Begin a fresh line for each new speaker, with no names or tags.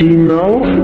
you know?